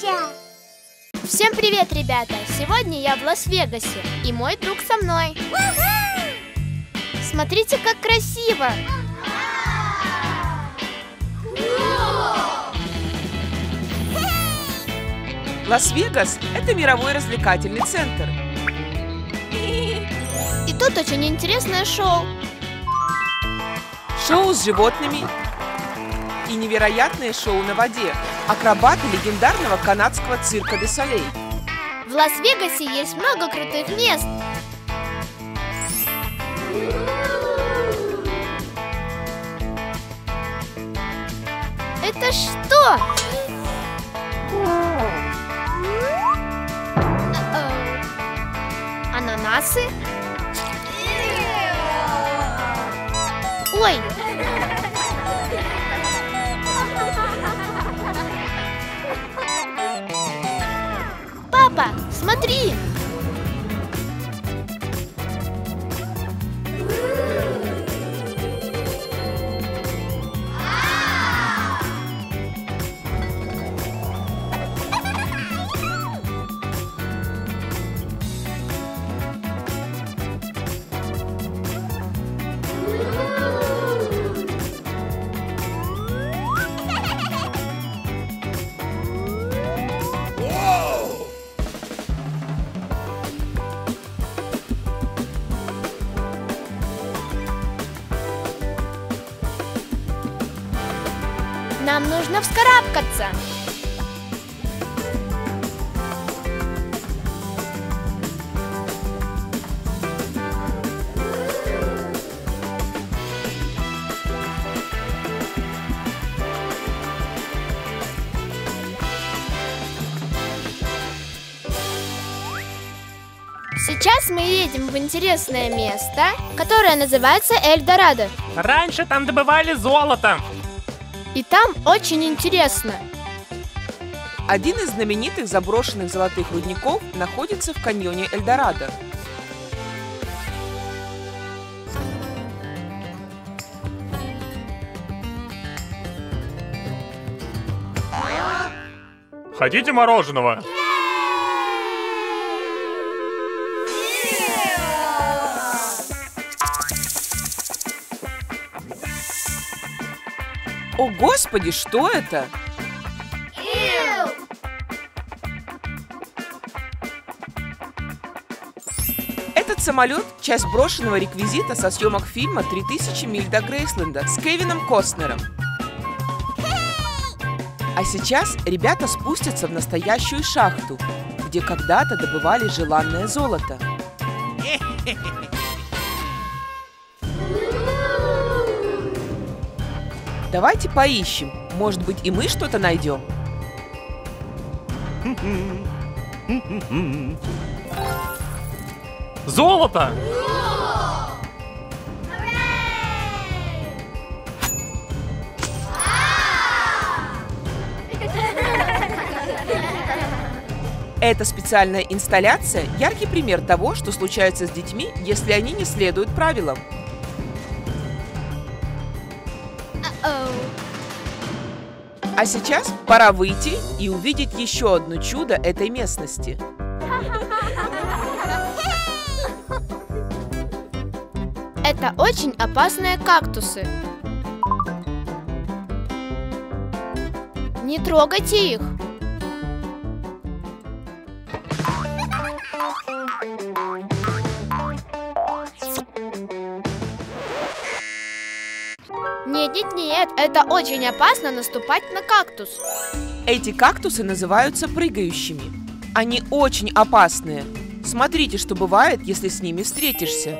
Настя! Всем привет, ребята! Сегодня я в Лас-Вегасе, и мой друг со мной. Смотрите, как красиво! Лас-Вегас – это мировой развлекательный центр. И тут очень интересное шоу. Шоу с животными и невероятное шоу на воде. Акробаты легендарного канадского цирка де Солей. В Лас-Вегасе есть много крутых мест. Это что? Ананасы? Ой! Папа, смотри! Нам нужно вскарабкаться. Сейчас мы едем в интересное место, которое называется Эльдорадо. Раньше там добывали золото. И там очень интересно. Один из знаменитых заброшенных золотых рудников находится в каньоне Эльдорадо. Хотите мороженого? О, Господи, что это? Этот самолет – часть брошенного реквизита со съемок фильма «3000 миль до Грейсленда» с Кевином Костнером. А сейчас ребята спустятся в настоящую шахту, где когда-то добывали желанное золото. Давайте поищем. Может быть, и мы что-то найдем. Золото! Эта специальная инсталляция – яркий пример того, что случается с детьми, если они не следуют правилам. А сейчас пора выйти и увидеть еще одно чудо этой местности. Это очень опасные кактусы. Не трогайте их. Нет, нет, это очень опасно наступать на кактус. Эти кактусы называются прыгающими. Они очень опасные. Смотрите, что бывает, если с ними встретишься.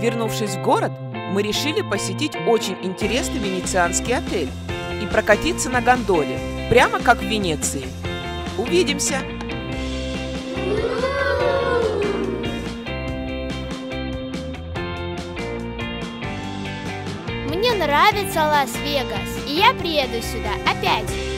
Вернувшись в город, мы решили посетить очень интересный венецианский отель и прокатиться на гондоле, прямо как в Венеции. Увидимся! Мне нравится Лас-Вегас, и я приеду сюда опять.